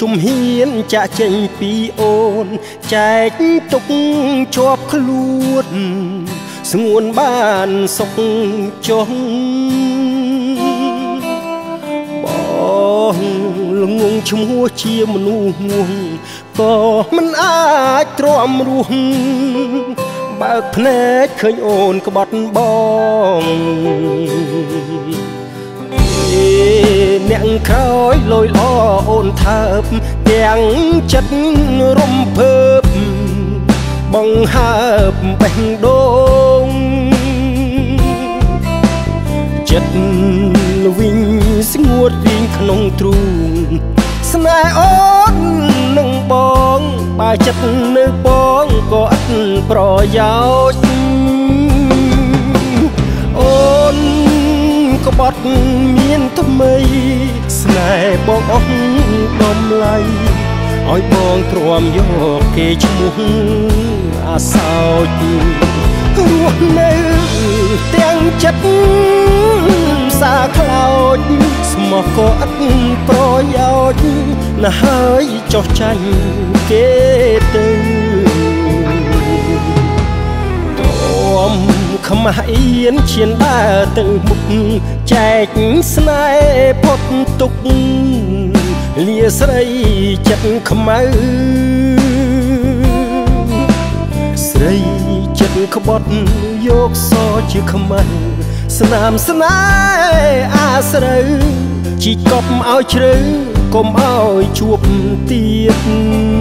ជំហ៊ានចាក់ចេញពីអូន ចែកទុកជាប់ខ្លួនស្ងួនបានសុខចុះបងល្ងងឈ្មោះជាមនុស្សងងក៏មិនអាចទ្រាំរស់បើកភ្នែកឃើញអូនក្បត់បង អ្នកក្រោយលយល្អអូនថើបទាំងចិត្តរំភើបបង្ហើបបេះដូងចិត្តវិញស្ងួតរៀងក្នុងទ្រូងស្នេហ៍អូននឹងបងបើចិត្តនៅបងក៏អត់ប្រយោជន៍អូនក្បត់ មានថ្មី ស្នេហ៍បងអស់ដំឡៃឲ្យបងទ្រាំយកគេឈ្មោះអាសោចរស់នៅទាំងចិត្តសាខ្លោចស្មោះក៏ឥតប្រយោជន៍ណាស់ហើយចោះចាញ់គេ ខ្មាស់អៀនឈានដើរទៅមុខចែកស្នេហ៍ផុតទុកលាស្រីចិត្តខ្មៅស្រីចិត្តក្បត់យកសជាខ្មៅស្នាមស្នេហ៍អាស្រូវជីកប់ឲ្យជ្រៅកុំឲ្យជួបទៀត